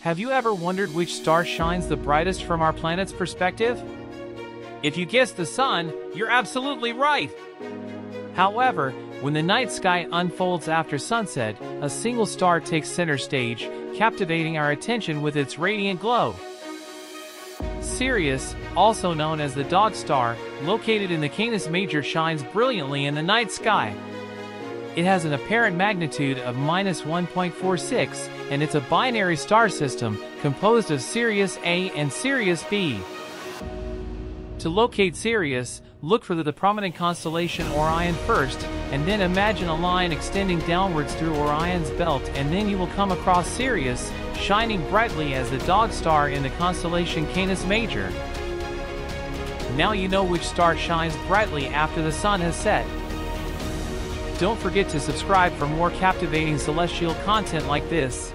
Have you ever wondered which star shines the brightest from our planet's perspective? If you guessed the sun, you're absolutely right. However, when the night sky unfolds after sunset, a single star takes center stage, captivating our attention with its radiant glow. Sirius, also known as the Dog Star, located in the Canis Major shines brilliantly in the night sky. It has an apparent magnitude of minus 1.46, and it's a binary star system composed of Sirius A and Sirius B. To locate Sirius, look for the prominent constellation Orion first, and then imagine a line extending downwards through Orion's belt and then you will come across Sirius, shining brightly as the dog star in the constellation Canis Major. Now you know which star shines brightly after the sun has set. Don't forget to subscribe for more captivating celestial content like this.